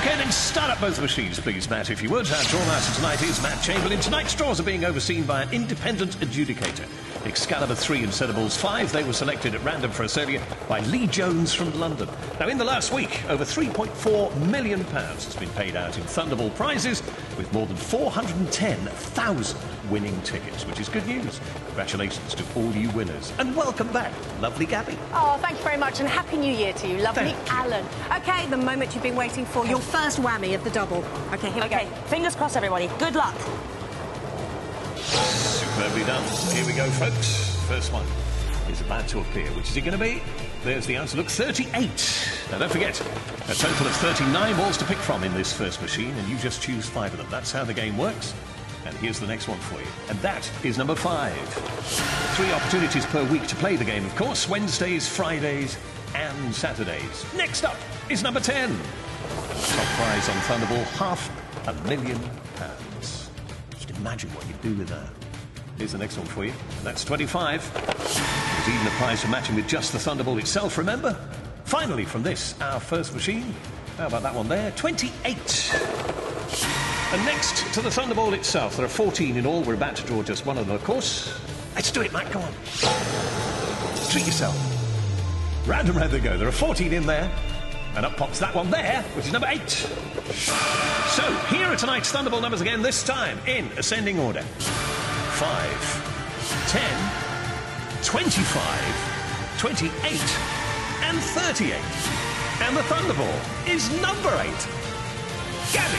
And then start up both machines, please, Matt, if you would. Our draw master tonight is Matt Chamberlain. Tonight's draws are being overseen by an independent adjudicator. Excalibur 3 and Cereballs 5, they were selected at random for us earlier by Lee Jones from London. Now, in the last week, over £3.4 million has been paid out in Thunderball prizes, with more than 410,000 winning tickets, which is good news. Congratulations to all you winners. And welcome back, lovely Gabby. Oh, thank you very much, and Happy New Year to you, lovely. Alan. Okay, the moment you've been waiting for, your first whammy of the double. Okay, here we Okay, go. fingers crossed, everybody. Good luck. Superbly done. Here we go, folks. First one is about to appear. Which is it going to be? There's the answer. Look, 38. Now, don't forget, a total of 39 balls to pick from in this first machine, and you just choose five of them. That's how the game works. And here's the next one for you. And that is number five. Three opportunities per week to play the game, of course. Wednesdays, Fridays, and Saturdays. Next up is number 10. Top prize on Thunderball, half a million pounds. Just imagine what you'd do with that. Here's the next one for you. That's 25. There's even a prize for matching with just the Thunderball itself, remember? Finally, from this, our first machine. How about that one there? 28. And next to the Thunderball itself, there are 14 in all. We're about to draw just one of them, of course. Let's do it, Matt. Go on. Treat yourself. And round they go. There are 14 in there. And up pops that one there, which is number 8. So, here are tonight's Thunderball numbers again, this time in ascending order 5, 10, 25, 28, and 38. And the Thunderball is number 8. Gabby.